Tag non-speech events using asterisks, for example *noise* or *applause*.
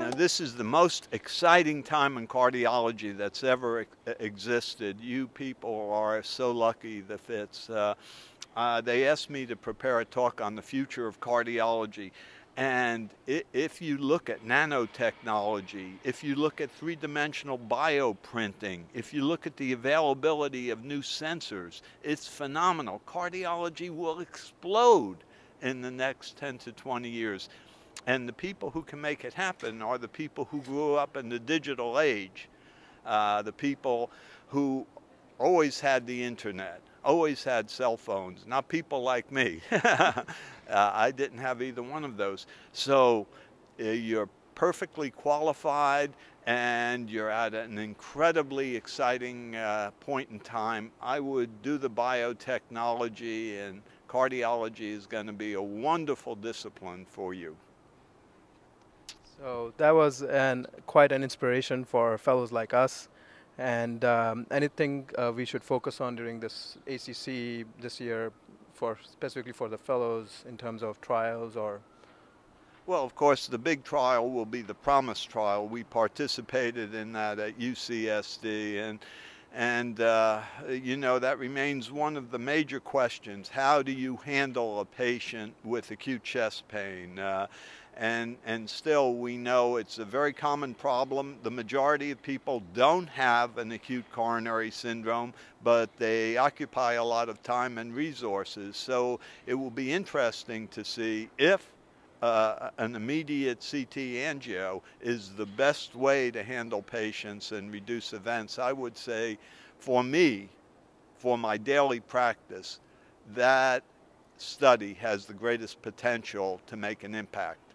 this is the most exciting time in cardiology that's ever existed. You people are so lucky, the FITs. Uh, uh, they asked me to prepare a talk on the future of cardiology. And if you look at nanotechnology, if you look at three dimensional bioprinting, if you look at the availability of new sensors, it's phenomenal. Cardiology will explode in the next 10 to 20 years. And the people who can make it happen are the people who grew up in the digital age, uh, the people who always had the internet, always had cell phones, not people like me. *laughs* uh, I didn't have either one of those. So uh, you're perfectly qualified and you're at an incredibly exciting uh, point in time. I would do the biotechnology and cardiology is going to be a wonderful discipline for you. So that was an, quite an inspiration for fellows like us and um, anything uh, we should focus on during this ACC this year, for specifically for the fellows in terms of trials or? Well, of course, the big trial will be the Promise trial. We participated in that at UCSD, and and uh, you know that remains one of the major questions. How do you handle a patient with acute chest pain? Uh, and, and still we know it's a very common problem. The majority of people don't have an acute coronary syndrome, but they occupy a lot of time and resources. So it will be interesting to see if uh, an immediate CT angio is the best way to handle patients and reduce events. I would say for me, for my daily practice, that study has the greatest potential to make an impact.